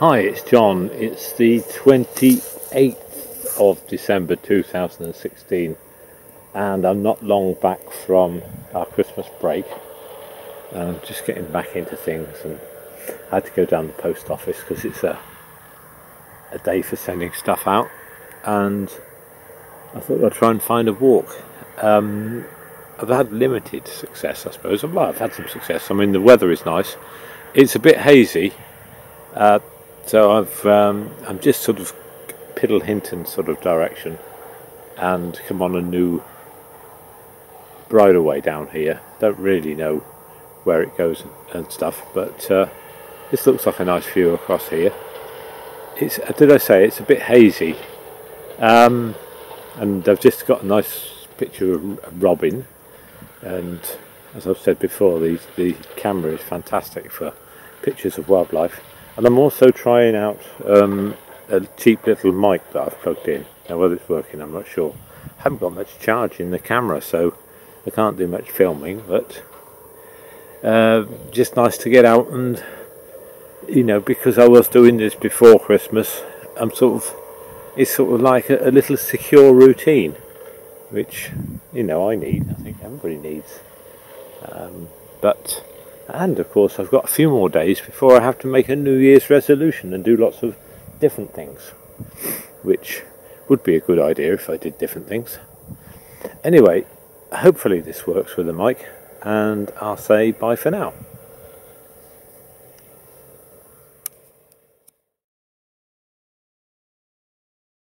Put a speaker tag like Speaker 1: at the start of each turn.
Speaker 1: Hi, it's John. It's the 28th of December 2016, and I'm not long back from our Christmas break. I'm just getting back into things, and I had to go down the post office because it's a a day for sending stuff out, and I thought I'd try and find a walk. Um, I've had limited success, I suppose. Well, I've had some success. I mean, the weather is nice. It's a bit hazy. Uh, so I've um, I'm just sort of Piddlehinton sort of direction, and come on a new bridleway down here. Don't really know where it goes and stuff, but uh, this looks like a nice view across here. It's uh, did I say it's a bit hazy, um, and I've just got a nice picture of Robin, and as I've said before, the the camera is fantastic for pictures of wildlife. And I'm also trying out um, a cheap little mic that I've plugged in. Now whether it's working I'm not sure. I haven't got much charge in the camera so I can't do much filming but uh, just nice to get out and you know because I was doing this before Christmas I'm sort of it's sort of like a, a little secure routine which you know I need I think everybody needs um, but and of course, I've got a few more days before I have to make a New Year's resolution and do lots of different things, which would be a good idea if I did different things. Anyway, hopefully this works with the mic, and I'll say bye for now.